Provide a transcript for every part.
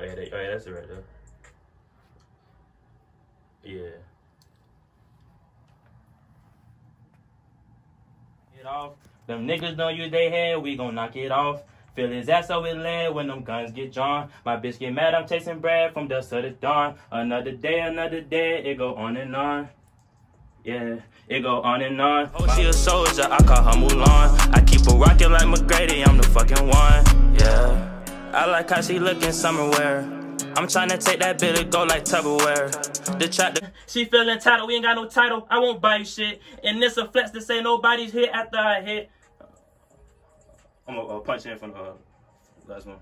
Oh yeah, they, oh yeah, that's it right there. Yeah. Get off. Them niggas know you they head, we gon' knock it off. Feel his ass over lead when them guns get drawn. My bitch get mad, I'm chasing bread from dusk to the dawn. Another day, another day, it go on and on. Yeah, it go on and on. Oh, she a soldier, I call her Mulan. I keep a rockin' like McGrady, I'm the fucking one. Yeah. I like how she looking somewhere. I'm tryna take that bit and go like Tupperware. The trap. She feel entitled. We ain't got no title. I won't buy you shit. And this a flex to say nobody's hit after I hit. I'm gonna uh, punch in from the uh, last one.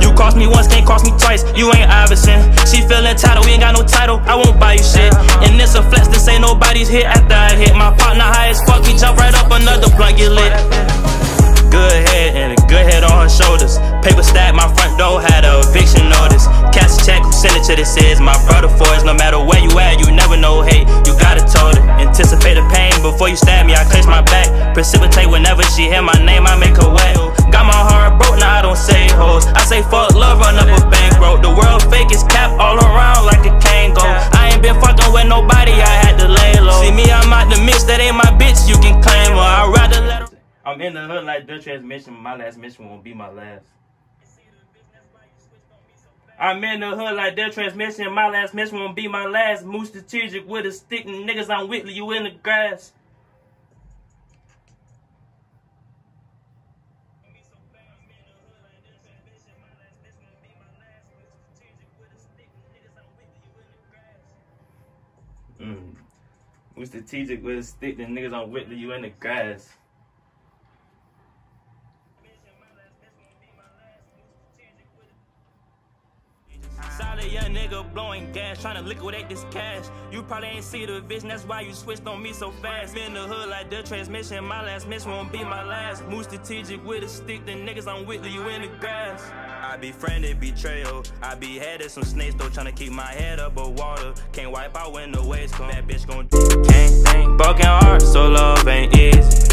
You cost me once, can't cost me twice. You ain't Iverson. She feel entitled. We ain't got no title. I won't buy you shit. And this a flex this ain't nobody's hit after I hit. My partner high as fuck. We jump right up another blunt get lit. Good head and a good head on her shoulders. Paper stack, my front door had a eviction notice. Cash check, who sent it to this is my brother for us. No matter where you at, you never know hate. You gotta told it. Anticipate the pain before you stab me. I clench my back. Precipitate whenever she hear my name, I make her way. Claim her. I'd rather let. I'm in the hood like the transmission, my last mission won't be my last. I'm in the hood like their transmission. My last mission won't be my last. Move strategic with a stick. Niggas, I'm Whitley. You in the grass. Mm. We strategic with a stick, the niggas on Whitley, you in the grass. Solid young nigga blowing gas, trying to liquidate this cash. You probably ain't see the vision, that's why you switched on me so fast. In the hood like the transmission, my last miss won't be my last. Move strategic with a stick, the niggas on Whitley, you in the grass. I befriended betrayal, I be headed some snakes though, trying to keep my head above water. Can't wipe out when the waves come, that bitch gon' Can't broken heart, so love ain't easy.